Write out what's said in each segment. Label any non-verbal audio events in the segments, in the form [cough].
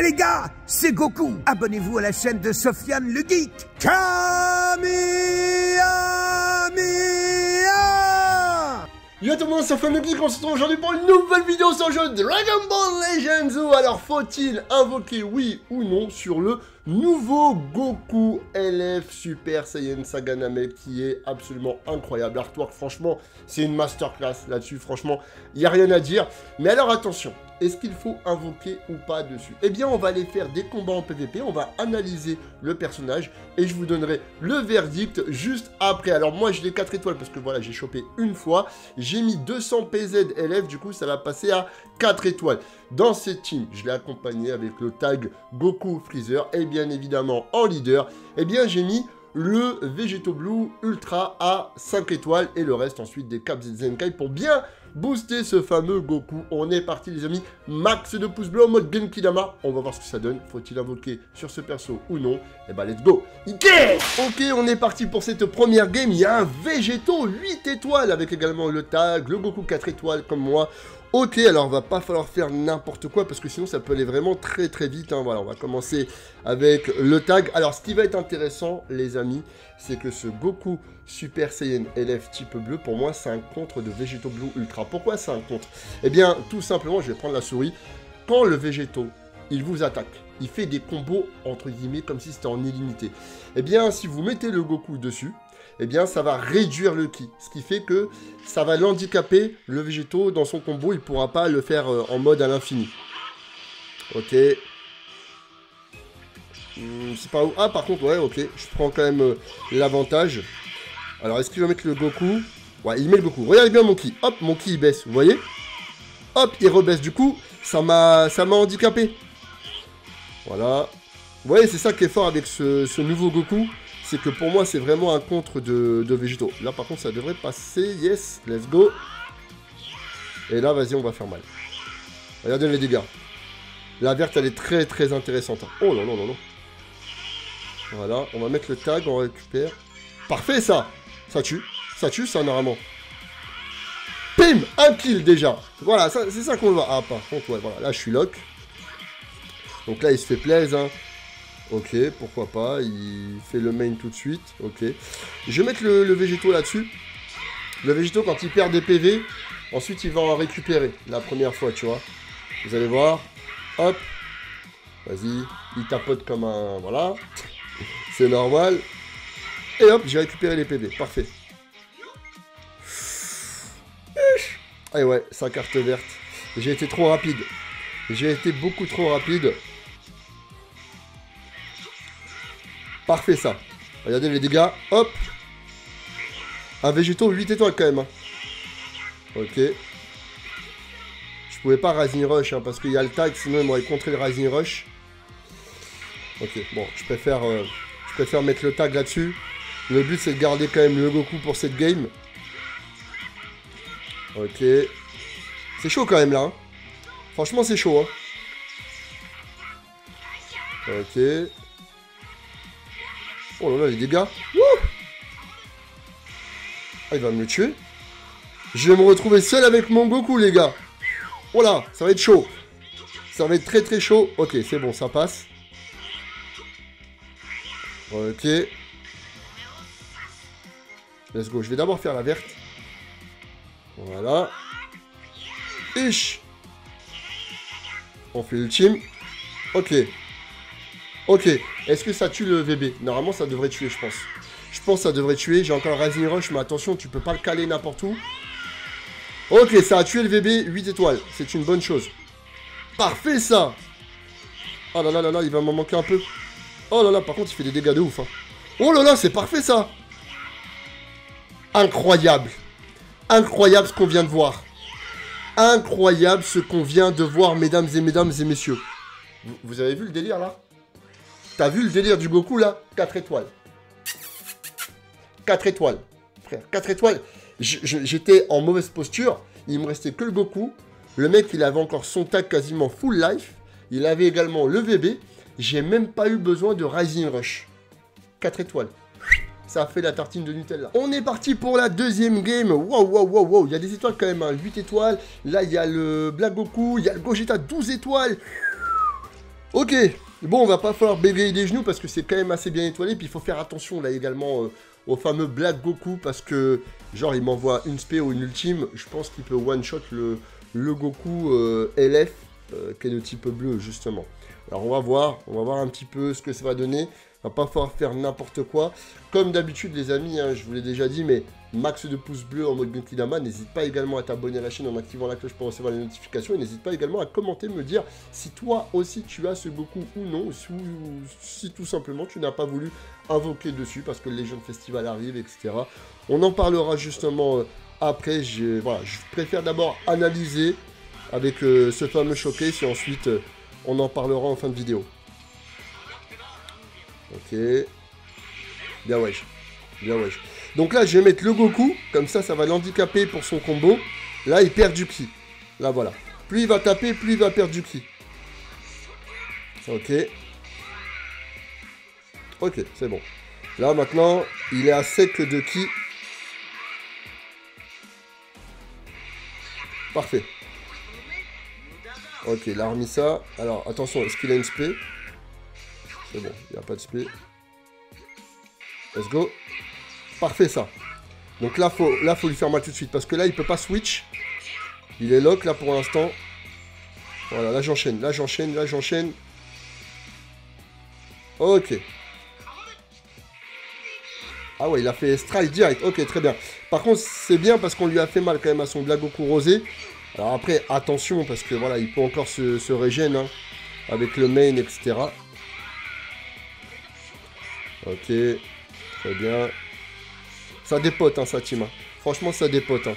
Eh les gars, c'est Goku. Abonnez-vous à la chaîne de Sofiane le Geek. Kamehameha Yo tout le monde, Sofiane le Geek, on se retrouve aujourd'hui pour une nouvelle vidéo sur le jeu Dragon Ball Legends Alors faut-il invoquer oui ou non sur le nouveau Goku LF Super Saiyan Saga Namek qui est absolument incroyable. L'artwork franchement c'est une masterclass là-dessus, franchement il n'y a rien à dire. Mais alors attention, est-ce qu'il faut invoquer ou pas dessus? Eh bien, on va aller faire des combats en PvP, on va analyser le personnage et je vous donnerai le verdict juste après. Alors moi, je l'ai 4 étoiles parce que voilà, j'ai chopé une fois. J'ai mis 200 PZ LF, du coup, ça va passer à 4 étoiles. Dans cette team, je l'ai accompagné avec le tag Goku Freezer et bien évidemment en leader, eh bien, j'ai mis le Vegeto Blue Ultra à 5 étoiles et le reste ensuite des Caps Zenkai pour bien booster ce fameux Goku. On est parti les amis, max de pouces bleus en mode Genkidama. On va voir ce que ça donne. Faut-il invoquer sur ce perso ou non? Et eh bah ben, let's go Ok, on est parti pour cette première game. Il y a un Végéto 8 étoiles avec également le tag, le Goku 4 étoiles comme moi. Ok, alors va pas falloir faire n'importe quoi parce que sinon ça peut aller vraiment très très vite. Hein. Voilà, on va commencer avec le tag. Alors ce qui va être intéressant les amis, c'est que ce Goku Super Saiyan LF type bleu, pour moi c'est un contre de Végéto Blue Ultra. Pourquoi c'est un contre? Eh bien tout simplement, je vais prendre la souris. Quand le Végéto, il vous attaque, il fait des combos entre guillemets comme si c'était en illimité. Eh bien si vous mettez le Goku dessus, eh bien ça va réduire le ki. Ce qui fait que ça va l'handicaper, le végétaux, dans son combo, il ne pourra pas le faire euh, en mode à l'infini. Ok. Hmm, c'est pas où. Ah par contre, ouais, ok. Je prends quand même euh, l'avantage. Alors est-ce qu'il va mettre le Goku? Ouais, il met le Goku. Regardez bien mon ki. Hop, mon ki il baisse, vous voyez? Hop, il rebaisse. Du coup, ça m'a handicapé. Voilà. Vous voyez, c'est ça qui est fort avec ce nouveau Goku c'est que pour moi, c'est vraiment un contre de, végétaux. Là, par contre, ça devrait passer. Yes, let's go. Et là, vas-y, on va faire mal. Regardez les dégâts. La verte, elle est très, très intéressante. Oh non, non, non, non. Voilà, on va mettre le tag, on récupère. Parfait, ça Ça tue. Ça tue, ça, normalement. Pim Un kill, déjà. Voilà, c'est ça qu'on va. Ah, par contre, ouais, voilà. Là, je suis lock. Donc là, il se fait plaisir. Hein. Ok, pourquoi pas. Il fait le main tout de suite. Ok. Je vais mettre le, végétaux là-dessus. Le végétaux, quand il perd des PV, ensuite il va en récupérer la première fois, tu vois. Vous allez voir. Hop. Vas-y. Il tapote comme un... Voilà. [laughs] C'est normal. Et hop, j'ai récupéré les PV. Parfait. Ah ouais, sa carte verte. J'ai été trop rapide. J'ai été beaucoup trop rapide. Parfait ça. Regardez les dégâts. Hop. Un végétaux 8 étoiles quand même. Hein. Ok. Je pouvais pas Rising Rush hein, parce qu'il y a le tag, sinon il m'aurait contré le Rising Rush. Ok, bon, je préfère, euh, je préfère mettre le tag là-dessus. Le but c'est de garder quand même le Goku pour cette game. Ok. C'est chaud quand même là. Hein. Franchement c'est chaud. Ok. Oh là là, les dégâts. ah, il va me tuer. Je vais me retrouver seul avec mon Goku, les gars. Oh là, ça va être chaud. Ça va être très très chaud. Ok, c'est bon, ça passe. Ok. Let's go. Je vais d'abord faire la verte. Voilà. On fait l'ultime. Ok. Ok, est-ce que ça tue le VB Normalement, ça devrait tuer, je pense. Je pense que ça devrait tuer. J'ai encore Rising Rush, mais attention, tu peux pas le caler n'importe où. Ok, ça a tué le VB, 8 étoiles. C'est une bonne chose. Parfait, ça Oh là là là là, il va m'en manquer un peu. Oh là là, par contre, il fait des dégâts de ouf. Hein. Oh là là, c'est parfait, ça Incroyable Incroyable ce qu'on vient de voir. Incroyable ce qu'on vient de voir, mesdames et mesdames et messieurs. vous avez vu le délire, là? T'as vu le délire du Goku là? 4 étoiles. 4 étoiles. Frère, 4 étoiles. J'étais en mauvaise posture. Il me restait que le Goku. Le mec, il avait encore son tag quasiment full life. Il avait également le VB. J'ai même pas eu besoin de Rising Rush. 4 étoiles. Ça fait la tartine de Nutella. On est parti pour la deuxième game. Wow, wow, wow, wow. Il y a des étoiles quand même. 8 hein. étoiles. Là, il y a le Black Goku. Il y a le Gogeta 12 étoiles. Ok, bon, on va pas falloir bégayer des genoux parce que c'est quand même assez bien étoilé. Puis il faut faire attention là également euh, au fameux Black Goku parce que, genre, il m'envoie une spé ou une ultime. Je pense qu'il peut one-shot le, le Goku euh, LF euh, qui est de type bleu, justement. Alors on va voir, on va voir un petit peu ce que ça va donner. On va pas falloir faire n'importe quoi. Comme d'habitude, les amis, hein, je vous l'ai déjà dit, mais max de pouces bleus en mode Dama. N'hésite pas également à t'abonner à la chaîne en activant la cloche pour recevoir les notifications. Et n'hésite pas également à commenter, me dire si toi aussi tu as ce Goku ou non. Si, tout simplement tu n'as pas voulu invoquer dessus parce que le Legend Festival arrive, etc. On en parlera justement euh, après. Voilà, je préfère d'abord analyser avec euh, ce fameux showcase et ensuite euh, on en parlera en fin de vidéo. Ok. Bien wesh. Bien wesh. Donc là, je vais mettre le Goku. Comme ça, ça va l'handicaper pour son combo. Là, il perd du ki. Là, voilà. Plus il va taper, plus il va perdre du ki. Ok. Ok, c'est bon. Là, maintenant, il est à sec de ki. Parfait. Ok, il a remis ça. Alors, attention, est-ce qu'il a une spé? C'est bon, il n'y a pas de spé. Let's go. Parfait, ça. Donc là, faut, là, faut lui faire mal tout de suite. Parce que là, il peut pas switch. Il est lock, là, pour l'instant. Voilà, là, j'enchaîne. Là, j'enchaîne. Là, j'enchaîne. Ok. Ah ouais, il a fait strike direct. Ok, très bien. Par contre, c'est bien parce qu'on lui a fait mal quand même à son Blagoku rosé. Alors après, attention, parce que voilà, il peut encore se, se hein, avec le main, etc. Ok, très bien. Ça dépote, hein. Hein. Franchement, ça dépote. Hein.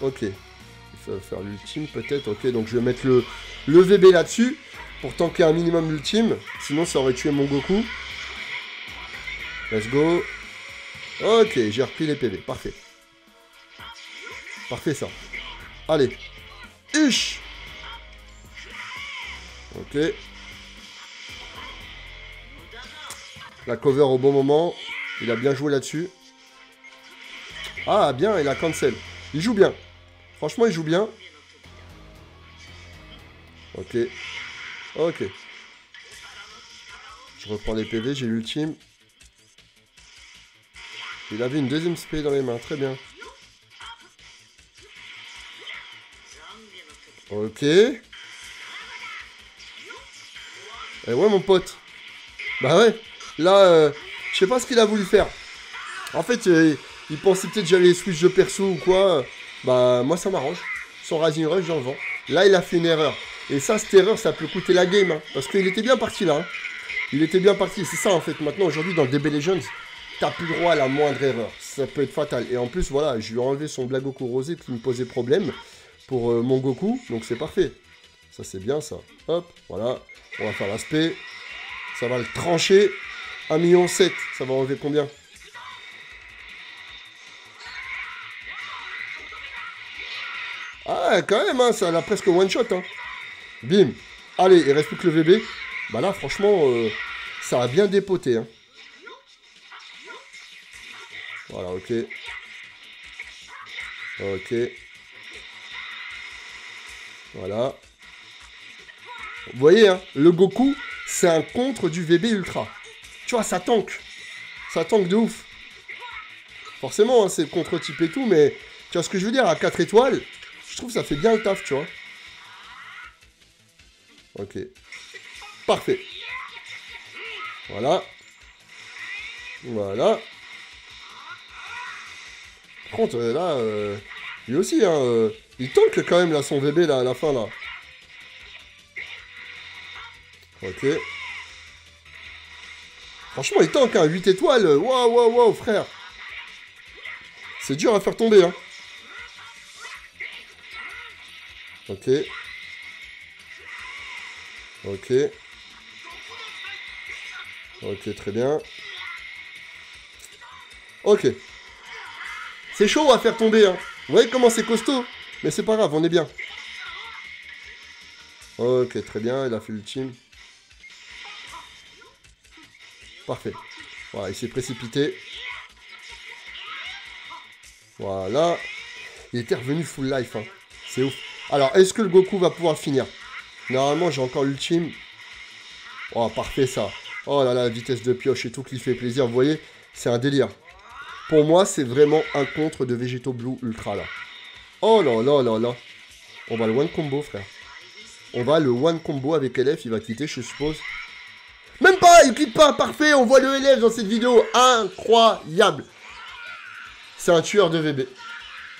Ok. Ça va faire l'ultime, peut-être. Ok, donc je vais mettre le, le VB là-dessus, pour tanker un minimum l'ultime. Sinon, ça aurait tué mon Goku. Let's go. Ok, j'ai repris les PV. Parfait. Parfait, ça. Allez. Ish Ok. La cover au bon moment. Il a bien joué là-dessus. Ah, bien, il a cancel. Il joue bien. Franchement, il joue bien. Ok. Ok. Je reprends les PV, j'ai l'ultime. Il avait une deuxième spé dans les mains, très bien. Ok. Et eh ouais, mon pote. Bah ouais. Là, euh, je sais pas ce qu'il a voulu faire. En fait, il pensait peut-être que j'allais switch de perso ou quoi. Bah, moi, ça m'arrange. Son Rising Rush, j'en vends. Là, il a fait une erreur. Et ça, cette erreur, ça peut coûter la game. Hein. parce qu'il était bien parti là. Hein. Il était bien parti. C'est ça, en fait. Maintenant, aujourd'hui, dans le DB Legends, t'as plus droit à la moindre erreur. Ça peut être fatal. Et en plus, voilà, je lui ai enlevé son Blagoku rosé qui me posait problème pour euh, mon Goku. Donc c'est parfait. Ça c'est bien ça. Hop, voilà. On va faire l'aspect. Ça va le trancher. 1,7 million. Ça va enlever combien? Ah, quand même, hein, ça a presque one shot. Hein. Bim. Allez, il reste plus que le VB. Bah là, franchement, euh, ça a bien dépoté. Hein. Voilà, ok. Ok. Voilà. Vous voyez, hein, le Goku, c'est un contre du VB Ultra. Tu vois, ça tank. Ça tank de ouf. Forcément, hein, c'est contre-type et tout, mais tu vois ce que je veux dire, à 4 étoiles, trouve ça fait bien le taf, tu vois. Ok. Parfait. Voilà. Voilà. Par contre, euh, là, euh, lui aussi, hein, euh, il tank quand même là son VB là à la fin là. Ok. Franchement, il tank, hein, 8 étoiles. Waouh, waouh, waouh, frère. C'est dur à faire tomber, hein. Ok. Ok. Ok, très bien. Ok. C'est chaud à faire tomber, hein. Vous voyez comment c'est costaud mais c'est pas grave, on est bien. Ok, très bien, il a fait l'ultime. Parfait. Voilà, il s'est précipité. Voilà. Il était revenu full life. Hein. C'est ouf. Alors, est-ce que le Goku va pouvoir finir Normalement, j'ai encore l'ultime. Oh, parfait ça. Oh là là, vitesse de pioche et tout qui fait plaisir. Vous voyez, c'est un délire. Pour moi, c'est vraiment un contre de Végéto Blue Ultra là. Oh là là là là. On va le one combo, frère. On va le one combo avec LF. Il va quitter, je suppose. Même pas, il quitte pas. Parfait, on voit le LF dans cette vidéo. Incroyable. C'est un tueur de VB.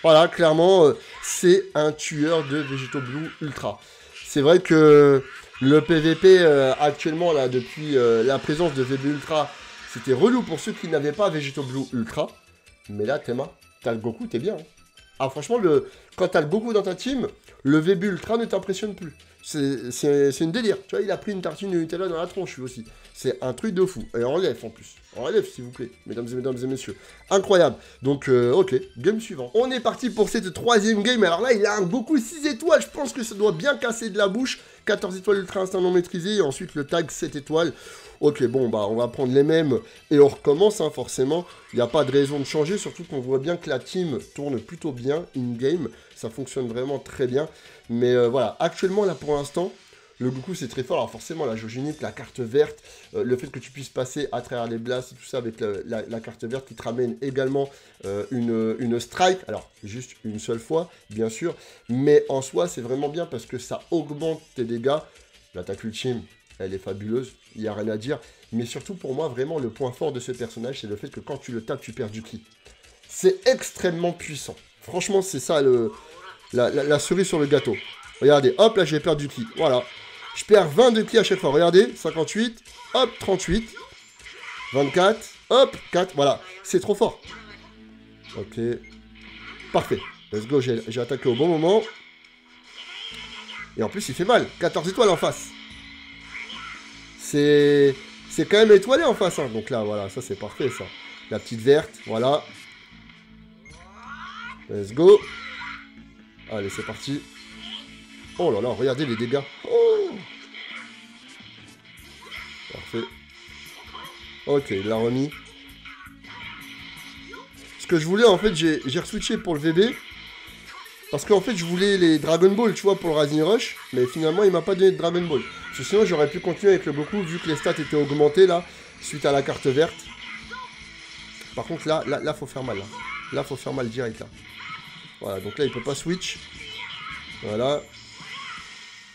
Voilà, clairement, euh, c'est un tueur de Végéto Blue Ultra. C'est vrai que le PVP euh, actuellement, là, depuis euh, la présence de VB Ultra, c'était relou pour ceux qui n'avaient pas Végéto Blue Ultra. Mais là, Théma, t'as le Goku, t'es bien. Hein. Ah, franchement, le... quand t'as le Goku dans ta team, le VB Ultra ne t'impressionne plus. C'est une délire. Tu vois, il a pris une tartine de Nutella dans la tronche, lui aussi. C'est un truc de fou. Et en relève, en plus. En relève, s'il vous plaît, mesdames et mesdames et messieurs. Incroyable. Donc, euh, ok, game suivant. On est parti pour cette troisième game. Alors là, il a un Goku 6 étoiles. Je pense que ça doit bien casser de la bouche. 14 étoiles ultra instinct non maîtrisé. Et ensuite, le tag 7 étoiles. Ok, bon, bah, on va prendre les mêmes et on recommence, hein, forcément. Il n'y a pas de raison de changer, surtout qu'on voit bien que la team tourne plutôt bien in-game. Ça fonctionne vraiment très bien. Mais euh, voilà, actuellement, là, pour l'instant, le Goku, c'est très fort. Alors forcément, la unique, la carte verte, euh, le fait que tu puisses passer à travers les blasts et tout ça avec la, carte verte qui te ramène également euh, une, une, strike. Alors, juste une seule fois, bien sûr. Mais en soi, c'est vraiment bien parce que ça augmente tes dégâts. L'attaque ultime, elle est fabuleuse, il n'y a rien à dire. Mais surtout pour moi, vraiment, le point fort de ce personnage, c'est le fait que quand tu le tapes, tu perds du ki. C'est extrêmement puissant. Franchement, c'est ça le, la, cerise sur le gâteau. Regardez, hop, là j'ai perdu du ki. Voilà. Je perds 20 de ki à chaque fois. Regardez, 58, hop, 38, 24, hop, 4. Voilà, c'est trop fort. Ok. Parfait. Let's go, j'ai attaqué au bon moment. Et en plus, il fait mal. 14 étoiles en face c'est c'est quand même étoilé en face. Hein. Donc là, voilà, ça c'est parfait, ça. La petite verte, voilà. Let's go. Allez, c'est parti. Oh là là, regardez les dégâts. Oh Parfait. Ok, il l'a remis. Ce que je voulais, en fait, j'ai re-switché pour le VB. Parce qu'en fait, je voulais les Dragon Ball, tu vois, pour le Rising Rush. Mais finalement, il m'a pas donné de Dragon Ball. Parce que sinon, j'aurais pu continuer avec le Goku, vu que les stats étaient augmentées, là, suite à la carte verte. Par contre, là, là, là, faut faire mal, là. Là, faut faire mal direct, là. Voilà, donc là, il peut pas switch. Voilà.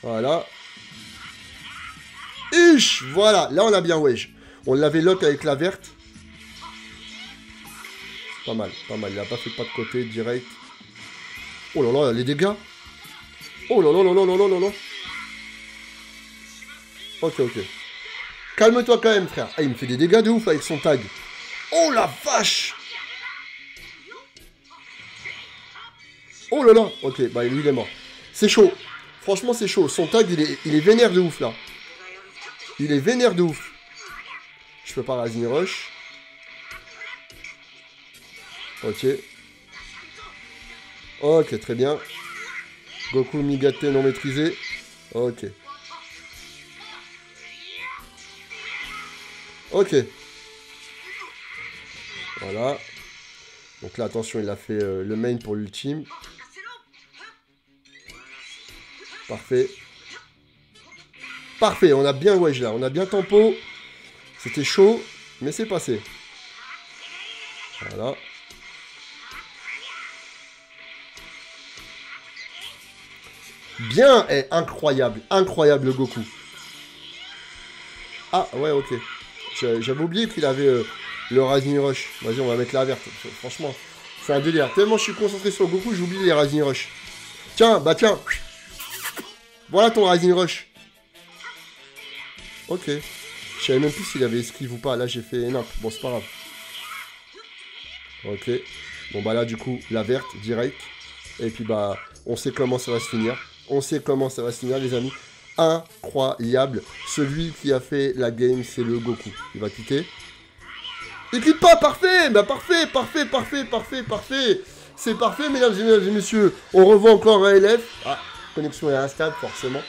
Voilà. Ish Voilà, là, on a bien wedge. On l'avait lock avec la verte. Pas mal, pas mal. Il a pas fait pas de côté, direct. Oh là là, les dégâts. Oh là là là là là là là Ok, ok. Calme-toi quand même, frère. Ah, il me fait des dégâts de ouf avec son tag. Oh la vache Oh là là Ok, bah lui, il est mort. C'est chaud. Franchement, c'est chaud. Son tag, il est, il est vénère de ouf, là. Il est vénère de ouf. Je peux pas Razing Rush. Ok. Ok, très bien. Goku Migate non maîtrisé. Ok. Ok. Voilà. Donc là, attention, il a fait euh, le main pour l'ultime. Parfait. Parfait, on a bien wedge là. On a bien tempo. C'était chaud, mais c'est passé. Voilà. Bien et incroyable, incroyable Goku. Ah ouais ok. J'avais oublié qu'il avait euh, le Rising Rush. Vas-y on va mettre la verte. Franchement, c'est un délire. Tellement je suis concentré sur Goku, j'oublie les Rising Rush. Tiens, bah tiens. Voilà ton Rising Rush. Ok. Je savais même plus s'il avait esquive ou pas. Là j'ai fait énorme. Bon c'est pas grave. Ok. Bon bah là du coup la verte direct. Et puis bah on sait comment ça va se finir. On sait comment ça va se finir, les amis. Incroyable. Celui qui a fait la game, c'est le Goku. Il va quitter. Il quitte pas, parfait Bah parfait, parfait, parfait, parfait, parfait C'est parfait, mesdames et messieurs. On revoit encore un LF. Ah, connexion est instable, forcément.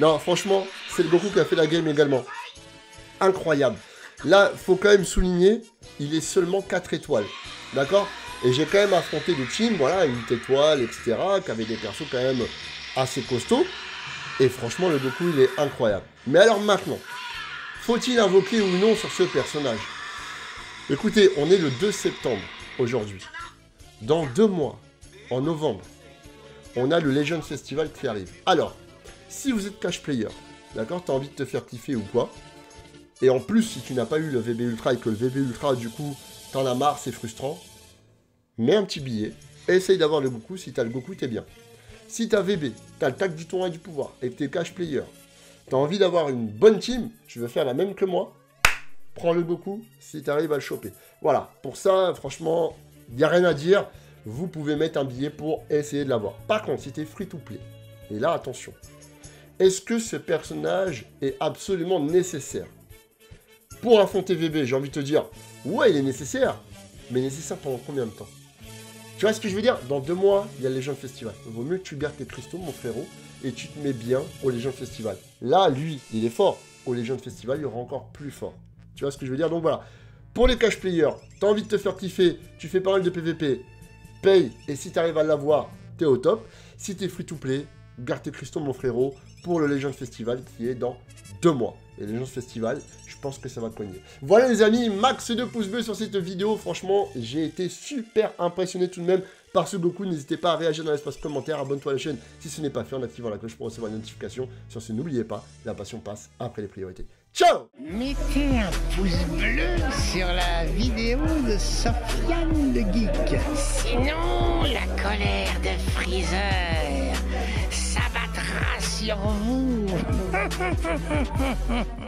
Non, franchement, c'est le Goku qui a fait la game également. Incroyable. Là, faut quand même souligner, il est seulement 4 étoiles. D'accord? Et j'ai quand même affronté des teams, voilà, 8 étoiles, etc., qui avaient des persos quand même assez costaud. Et franchement, le Goku, il est incroyable. Mais alors maintenant, Faut-il invoquer ou non sur ce personnage? Écoutez, on est le 2 septembre aujourd'hui. Dans deux mois, en novembre, on a le Legend Festival qui arrive. Alors, si vous êtes cash player, d'accord, t'as envie de te faire kiffer ou quoi, et en plus, si tu n'as pas eu le VB Ultra et que le VB Ultra, du coup, t'en as marre, c'est frustrant, mets un petit billet, essaye d'avoir le Goku, si t'as le Goku, t'es bien. Si t'as VB, t'as le tac du tournoi du pouvoir, et que t'es cash player, t'as envie d'avoir une bonne team, tu veux faire la même que moi, prends le Goku si t'arrives à le choper. Voilà, pour ça, franchement, il n'y a rien à dire. Vous pouvez mettre un billet pour essayer de l'avoir. Par contre, si t'es free to play, et là, attention, est-ce que ce personnage est absolument nécessaire? Pour affronter VB, j'ai envie de te dire, ouais, il est nécessaire, mais nécessaire pendant combien de temps? Tu vois ce que je veux dire? Dans deux mois, il y a le Legend Festival. Vaut mieux que tu gardes tes cristaux, mon frérot, et tu te mets bien au Legend Festival. Là, lui, il est fort. Au Legend Festival, il aura encore plus fort. Tu vois ce que je veux dire? Donc voilà. Pour les cash players, t'as envie de te faire kiffer, tu fais pas mal de PVP, paye, et si t'arrives à l'avoir, t'es au top. Si t'es free to play, garde tes cristaux, mon frérot, pour le Legend Festival qui est dans deux mois. Et Legend Festival, je pense que ça va cogner. Voilà les amis, max de pouces bleus sur cette vidéo. Franchement, j'ai été super impressionné tout de même par ce Goku. N'hésitez pas à réagir dans l'espace commentaire, abonne-toi à la chaîne si ce n'est pas fait en activant la cloche pour recevoir les notifications. Sur ce, n'oubliez pas, la passion passe après les priorités. Ciao Mettez un pouce bleu sur la vidéo de Sofiane le Geek. Sinon, la colère de Freezer s'abattra sur vous. [laughs]